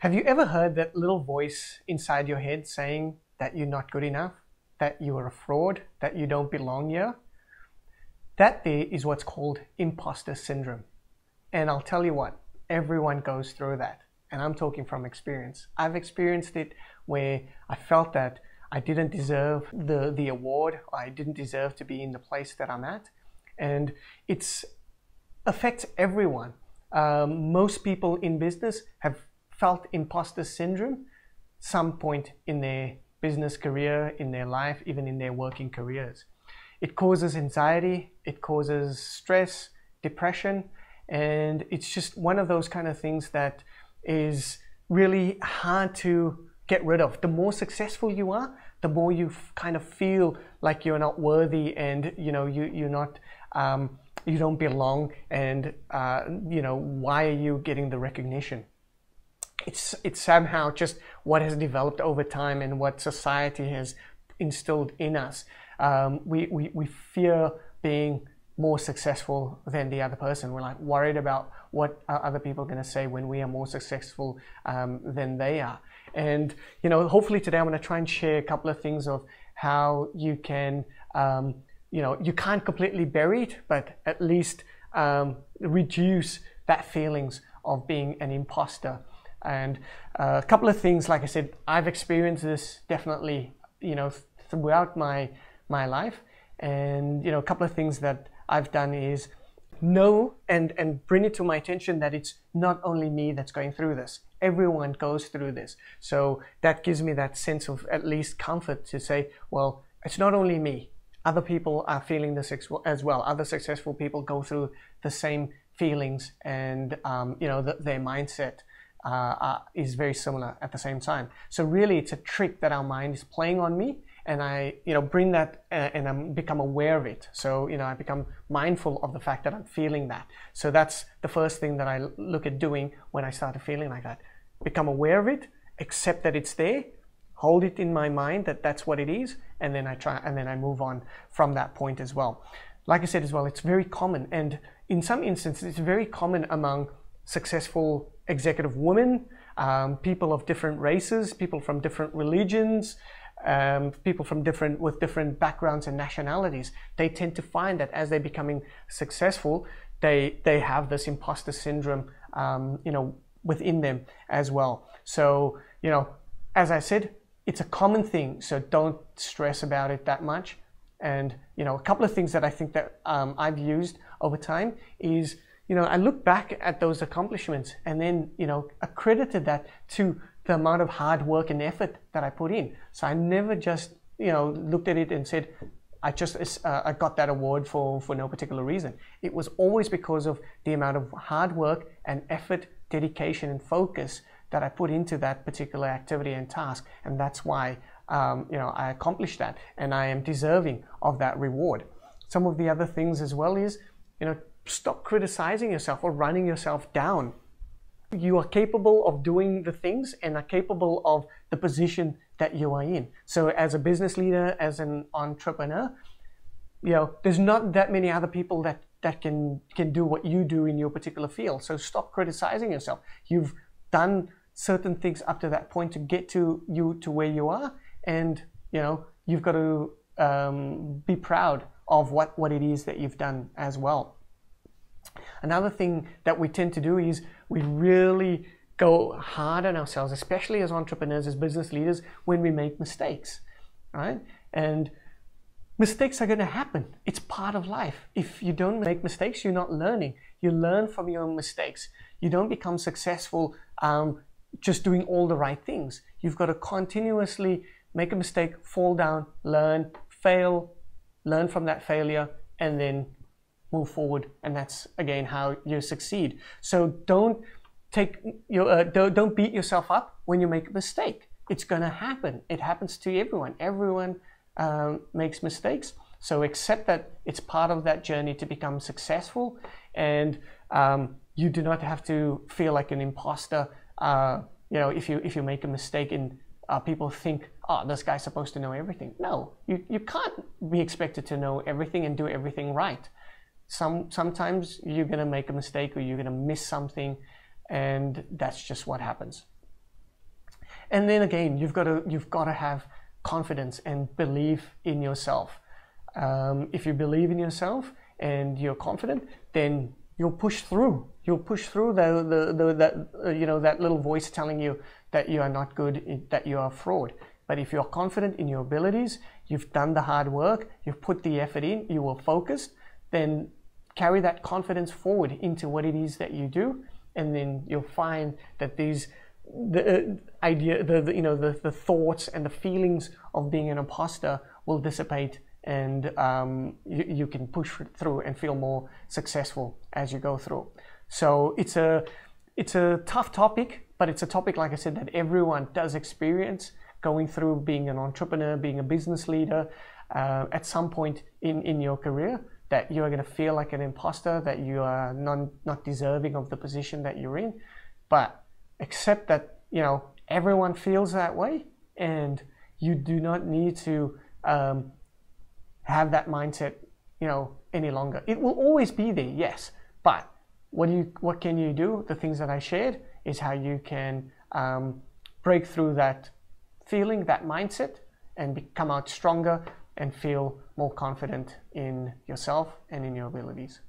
Have you ever heard that little voice inside your head saying that you're not good enough, that you are a fraud, that you don't belong here? That there is what's called imposter syndrome. And I'll tell you what, everyone goes through that. And I'm talking from experience. I've experienced it where I felt that I didn't deserve the, the award, I didn't deserve to be in the place that I'm at. And it affects everyone. Um, most people in business have felt imposter syndrome some point in their business career, in their life, even in their working careers. It causes anxiety, it causes stress, depression, and it's just one of those kind of things that is really hard to get rid of. The more successful you are, the more you kind of feel like you're not worthy and you know you you're not um, you don't belong and uh, you know why are you getting the recognition it's it's somehow just what has developed over time and what society has instilled in us. Um, we, we we fear being more successful than the other person. We're like worried about what other people are going to say when we are more successful um, than they are. And you know, hopefully today I'm going to try and share a couple of things of how you can, um, you know, you can't completely bury it, but at least um, reduce that feelings of being an imposter. And uh, a couple of things, like I said, I've experienced this definitely, you know, throughout my my life. And you know, a couple of things that I've done is know and and bring it to my attention that it's not only me that's going through this. Everyone goes through this. So that gives me that sense of at least comfort to say, well, it's not only me. Other people are feeling this as well. Other successful people go through the same feelings and um, you know the, their mindset uh, uh, is very similar at the same time. So really, it's a trick that our mind is playing on me, and I, you know, bring that uh, and I become aware of it. So you know, I become mindful of the fact that I'm feeling that. So that's the first thing that I look at doing when I started feeling like that. Become aware of it, accept that it's there, hold it in my mind that that's what it is, and then I try and then I move on from that point as well. Like I said as well, it's very common, and in some instances, it's very common among successful executive women, um, people of different races, people from different religions, um, people from different with different backgrounds and nationalities. They tend to find that as they're becoming successful, they they have this imposter syndrome, um, you know, within them as well. So you know, as I said, it's a common thing. So don't stress about it that much. And you know, a couple of things that I think that um, I've used over time is you know, I look back at those accomplishments and then, you know, accredited that to the amount of hard work and effort that I put in. So I never just, you know, looked at it and said, I just uh, I got that award for, for no particular reason. It was always because of the amount of hard work and effort, dedication, and focus that I put into that particular activity and task. And that's why, um, you know, I accomplished that and I am deserving of that reward. Some of the other things as well is, you know, stop criticizing yourself or running yourself down. You are capable of doing the things and are capable of the position that you are in. So, as a business leader, as an entrepreneur, you know, there's not that many other people that that can can do what you do in your particular field. So, stop criticizing yourself. You've done certain things up to that point to get to you to where you are, and you know, you've got to um, be proud of what what it is that you've done as well. Another thing that we tend to do is we really go hard on ourselves, especially as entrepreneurs, as business leaders, when we make mistakes, right? And mistakes are going to happen. It's part of life. If you don't make mistakes, you're not learning. You learn from your own mistakes. You don't become successful um, just doing all the right things. You've got to continuously make a mistake, fall down, learn, fail, learn from that failure, and then move forward and that's again how you succeed. So don't take your uh, don't, don't beat yourself up when you make a mistake. It's going to happen. It happens to everyone. Everyone um, makes mistakes. So accept that it's part of that journey to become successful. And um, you do not have to feel like an imposter uh, you know if you if you make a mistake and uh, people think oh this guy's supposed to know everything. No. You, you can't be expected to know everything and do everything right some sometimes you're going to make a mistake or you're going to miss something and that's just what happens And then again, you've got to you've got to have confidence and belief in yourself. Um, if you believe in yourself and you're confident, then you'll push through. You'll push through the, the, the that uh, you know that little voice telling you that you are not good, that you are fraud. But if you're confident in your abilities, you've done the hard work, you've put the effort in, you were focused, then carry that confidence forward into what it is that you do, and then you'll find that these the uh, idea, the, the, you know the, the thoughts and the feelings of being an imposter will dissipate, and um, you, you can push through and feel more successful as you go through. So it's a it's a tough topic, but it's a topic, like I said, that everyone does experience going through being an entrepreneur, being a business leader uh, at some point in, in your career that you're going to feel like an imposter, that you are non, not deserving of the position that you're in. But accept that, you know, everyone feels that way and you do not need to um, have that mindset, you know, any longer. It will always be there, yes, but what, do you, what can you do? The things that I shared is how you can um, break through that feeling, that mindset, and be, come out stronger and feel more confident in yourself and in your abilities.